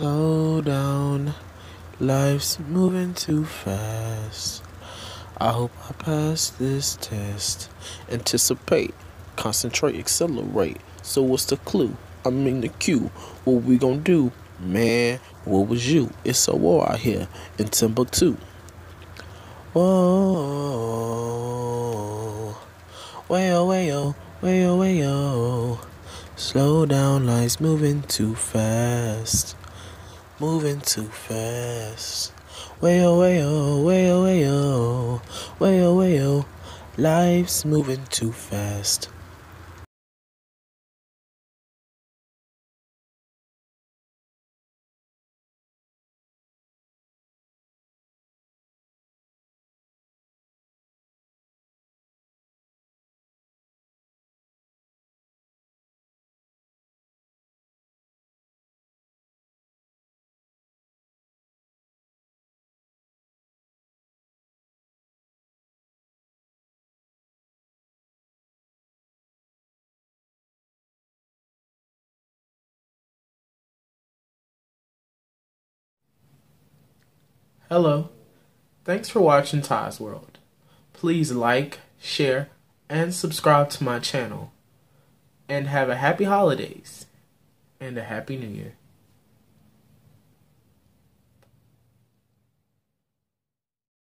Slow down, life's moving too fast. I hope I pass this test. Anticipate, concentrate, accelerate. So what's the clue? I'm in the queue. What we gonna do? Man, what was you? It's a war out here in Timbuktu. Whoa, wayo, wayo, wayo, wayo. Slow down, life's moving too fast. Moving too fast. Way oh, way oh, way oh, way oh, way oh, way oh. Life's moving too fast. Hello. Thanks for watching Ty's World. Please like, share, and subscribe to my channel. And have a happy holidays and a happy new year.